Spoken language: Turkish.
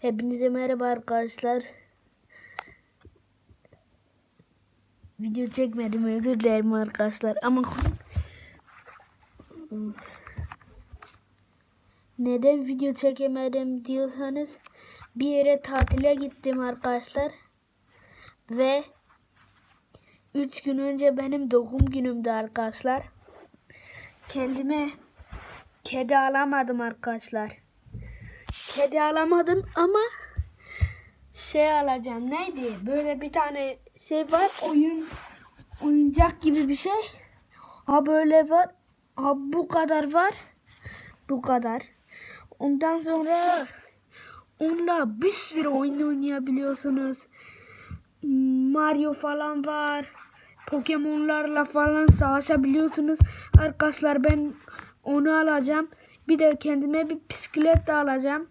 Hepinize merhaba arkadaşlar. Video çekmedim özür dilerim arkadaşlar ama neden video çekemedim diyorsanız bir yere tatile gittim arkadaşlar ve 3 gün önce benim doğum günümdü arkadaşlar. Kendime kedi alamadım arkadaşlar. Kedi alamadım ama şey alacağım. Neydi? Böyle bir tane şey var. Oyun oyuncak gibi bir şey. Ha böyle var. Ha bu kadar var. Bu kadar. Ondan sonra onunla bir sürü oyun oynayabiliyorsunuz. Mario falan var. Pokemonlarla falan savaşabiliyorsunuz. Arkadaşlar ben onu alacağım. Bir de kendime bir bisiklet de alacağım.